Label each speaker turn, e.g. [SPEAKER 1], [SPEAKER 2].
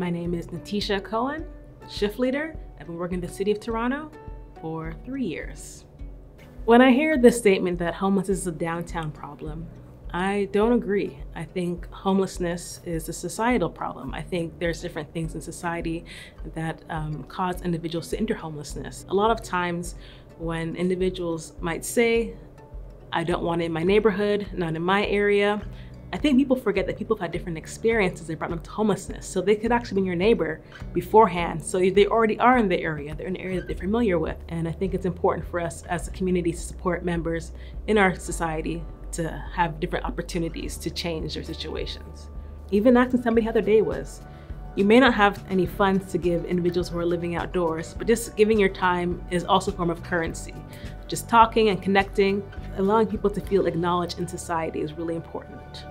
[SPEAKER 1] My name is Natisha Cohen, shift leader. I've been working in the city of Toronto for three years. When I hear the statement that homelessness is a downtown problem, I don't agree. I think homelessness is a societal problem. I think there's different things in society that um, cause individuals to enter homelessness. A lot of times when individuals might say, I don't want it in my neighborhood, not in my area, I think people forget that people have had different experiences that brought them to homelessness. So they could actually be your neighbor beforehand. So they already are in the area. They're in an area that they're familiar with. And I think it's important for us as a community to support members in our society to have different opportunities to change their situations. Even asking somebody how their day was. You may not have any funds to give individuals who are living outdoors, but just giving your time is also a form of currency. Just talking and connecting, allowing people to feel acknowledged in society is really important.